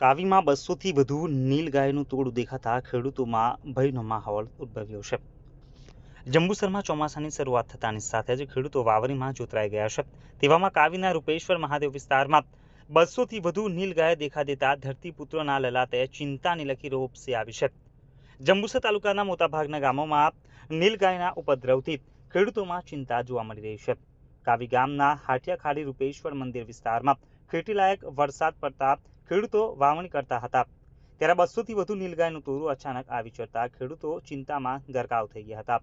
કાવીમાં બસોથી વધુ નીલગાયનું તોડું દેખાતા ખેડૂતોમાં ભયનો માહોલ ઉદ્ભવ્યો છે. જંબુસરમાં ચોમાસાની શરૂઆત થતાની સાથે જ ખેડૂતો વાવરીમાં જોતરાઈ ગયા છે. તેવામાં કાવીના રૂપેશ્વર મહાદેવ વિસ્તારમાં બસોથી વધુ નીલગાય દેખા દેતા ધરતીપુત્રોના લલાતે ચિંતાની લખી રોપસી આવી છે. જંબુસર તાલુકાના મોટાભાગના ગામોમાં નીલગાયના ઉપદ્રવથી ખેડૂતોમાં ચિંતા જોવા મળી રહી છે. કાવી ગામના હાટિયા ખાડી રૂપેશ્વર મંદિર વિસ્તારમાં ખેતીલાયક વરસાદ પડતા ખેડૂતો વાવણી કરતા હતા. ત્યારે બસોથી વધુ નીલગાયનું ટોળું અચાનક આવી ચડતા ખેડૂતો ચિંતામાં ગરકાવ થઈ ગયા હતા.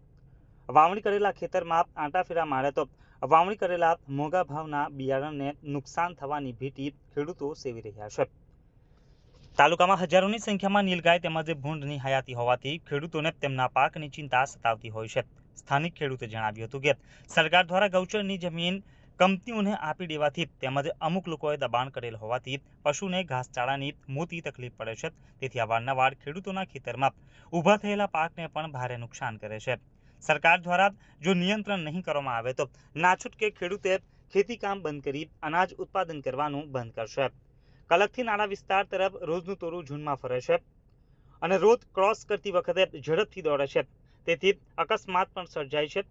વાવણી કરેલા ખેતરમાં આંટાફેરા મારે તો વાવણી કરેલા મોંઘા ભાવના બિયારણને નુકસાન થવાની ભીતિ ખેડૂતો સેવી રહ્યા છે. તાલુકામાં હજારોની સંખ્યામાં નીલગાય તેમજ ભૂંડની હયાતી હોવાથી ખેડૂતોને તેમના પાકની ચિંતા સતાવતી હોય છે. સ્થાનિક ખેડૂતે જણાવ્યું હતું કે, સરકાર દ્વારા ગૌચરની જમીન કંપનીઓને આપી દેવાથી તેમજ અમુક લોકોએ દબાણ કરેલ હોવાથી પશુને ઘાસચાળાની મોટી તકલીફ પડે છે. તેથી અવારનવાર ખેડૂતોના ખેતરમાં ઊભા થયેલા પાકને પણ ભારે નુકસાન કરે છે. સરકાર દ્વારા જો નિયંત્રણ નહીં કરવામાં આવે તો નાછૂટકે ખેડૂતે ખેતી કામ બંધ કરી અનાજ ઉત્પાદન કરવાનું બંધ કરશે. કલકથી નાળા વિસ્તાર તરફ રોજનું તોરું ઝૂંડમાં ફરે છે અને રોજ ક્રોસ કરતી વખતે ઝડપથી દોડે છે. તેથી અકસ્માત પણ સર્જાય છે.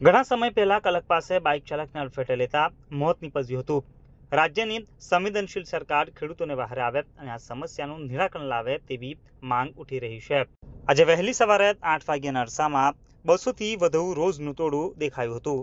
ઘણા સમય પહેલા કલક પાસે બાઇક ચાલકને અડફેટે લેતા મોત નીપજ્યું હતું. રાજ્યની સંવેદનશીલ સરકાર ખેડૂતોને બહાર આવે અને આ સમસ્યાનું નિરાકરણ લાવે તેવી માંગ ઉઠી રહી છે. આજે વહેલી સવારે આઠ વાગ્યાના અરસામાં બસોથી વધુ રોજનું ટોળું દેખાયું હતું.